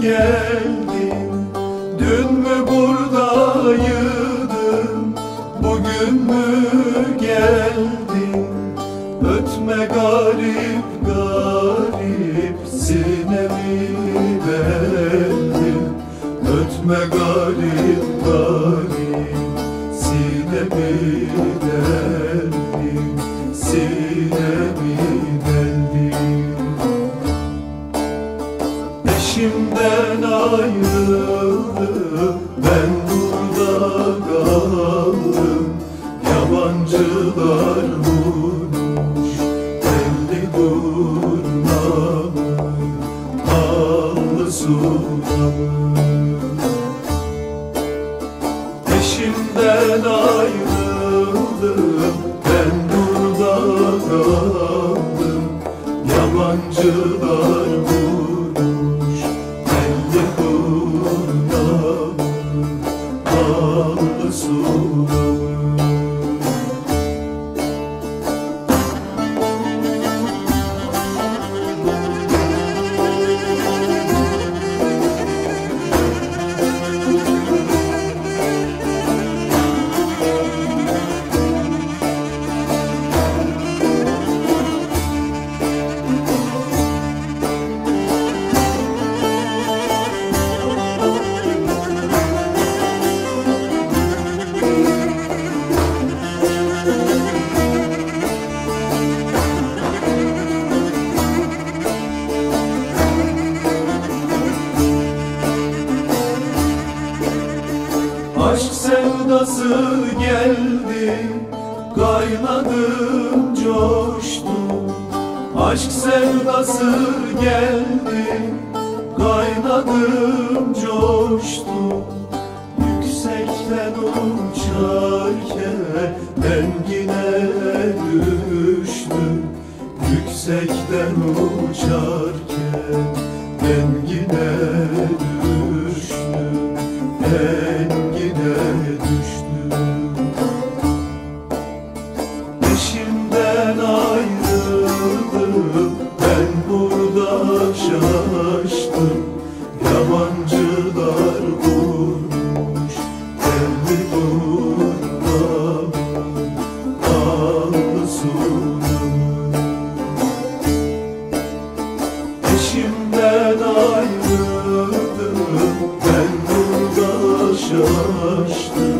geldin? Dün mü buradaydın? Bugün mü geldin? Ötme garip garip Sinemi beldin Ötme garip garip Sinemi beldin Eşimden ayrıldım. Ben burada kaldım. Yabancılar vurmuş Elli durnamı Allı sulamı Eşimden ayrıldım Ben burada kaldım. Yabancılar vurmuş Allı Aşk sevdası geldi Kaynadım coştum Aşk sevdası geldi Kaynadım coştum Yüksekten uçarken Ben yine düştüm. Yüksekten uçarken Ben yine düştüm. Ben şaştı